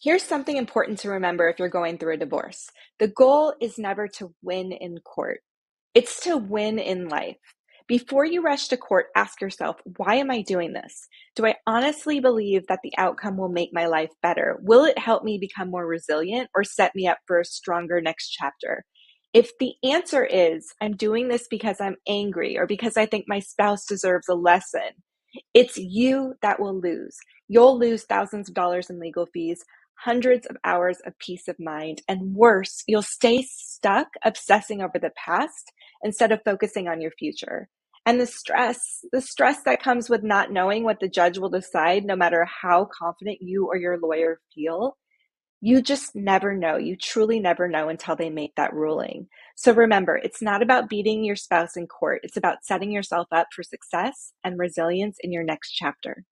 Here's something important to remember if you're going through a divorce the goal is never to win in court, it's to win in life. Before you rush to court, ask yourself, why am I doing this? Do I honestly believe that the outcome will make my life better? Will it help me become more resilient or set me up for a stronger next chapter? If the answer is, I'm doing this because I'm angry or because I think my spouse deserves a lesson, it's you that will lose. You'll lose thousands of dollars in legal fees, hundreds of hours of peace of mind, and worse, you'll stay stuck obsessing over the past instead of focusing on your future. And the stress, the stress that comes with not knowing what the judge will decide, no matter how confident you or your lawyer feel, you just never know. You truly never know until they make that ruling. So remember, it's not about beating your spouse in court. It's about setting yourself up for success and resilience in your next chapter.